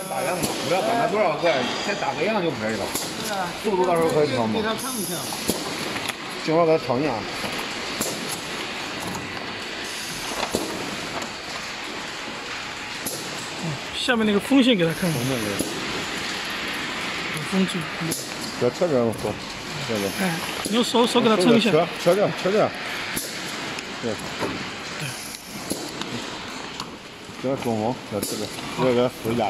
先打样吧，我要打多少个，先打个样就可以了。速度到时候可以调吗？给他看一下。一会儿给他尝一下。下面那个风线给他看看。风线。有风景。这他扯点风，这个。哎，你用手手给他撑一下。扯扯点，扯点。对。这。给他装风，给他这个，给他扶一下。